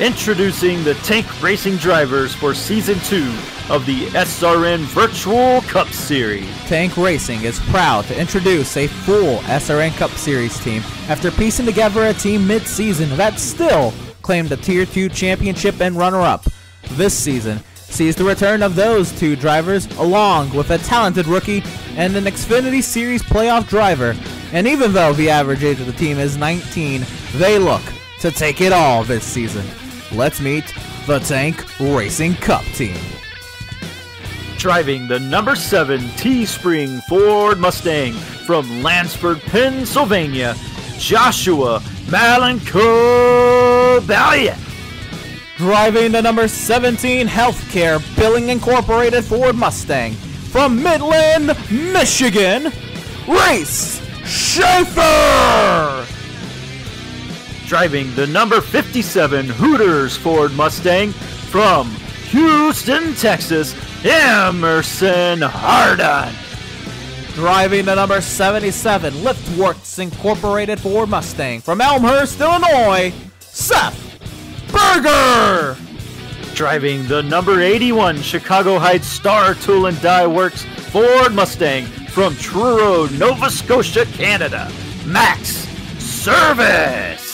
Introducing the tank racing drivers for Season 2 of the SRN Virtual Cup Series. Tank Racing is proud to introduce a full SRN Cup Series team after piecing together a team mid season that still claimed the Tier 2 championship and runner up. This season sees the return of those two drivers along with a talented rookie and an Xfinity Series playoff driver. And even though the average age of the team is 19, they look to take it all this season. Let's meet the Tank Racing Cup team. Driving the number 7 Teespring Ford Mustang from Lansford, Pennsylvania, Joshua Malenko Driving the number 17 Healthcare Billing Incorporated Ford Mustang from Midland, Michigan, Race Schaefer! Driving the number 57 Hooters Ford Mustang from Houston, Texas, Emerson Hardon. Driving the number 77 Liftworks Incorporated Ford Mustang from Elmhurst, Illinois, Seth Berger. Driving the number 81 Chicago Heights Star Tool and Die Works Ford Mustang from Truro, Nova Scotia, Canada, Max Service.